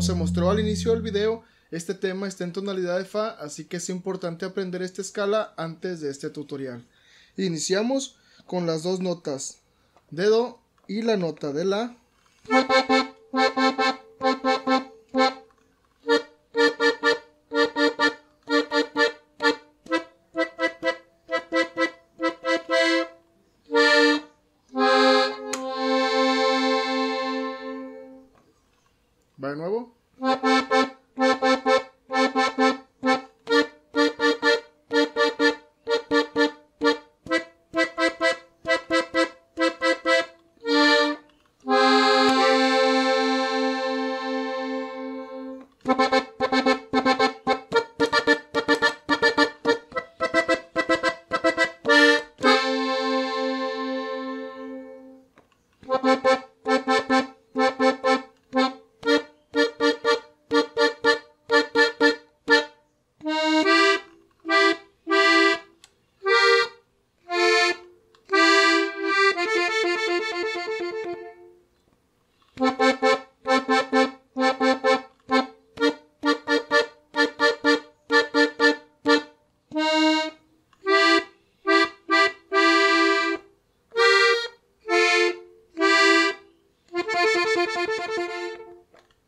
Como se mostró al inicio del video, este tema está en tonalidad de Fa, así que es importante aprender esta escala antes de este tutorial. Iniciamos con las dos notas de Do y la nota de La. Va de nuevo.